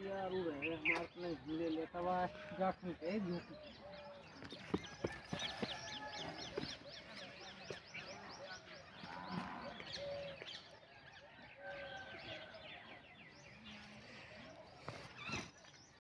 સારું રહે અમારે નહીં ભૂલે લેતા વા ગાંઠું કહી દઉં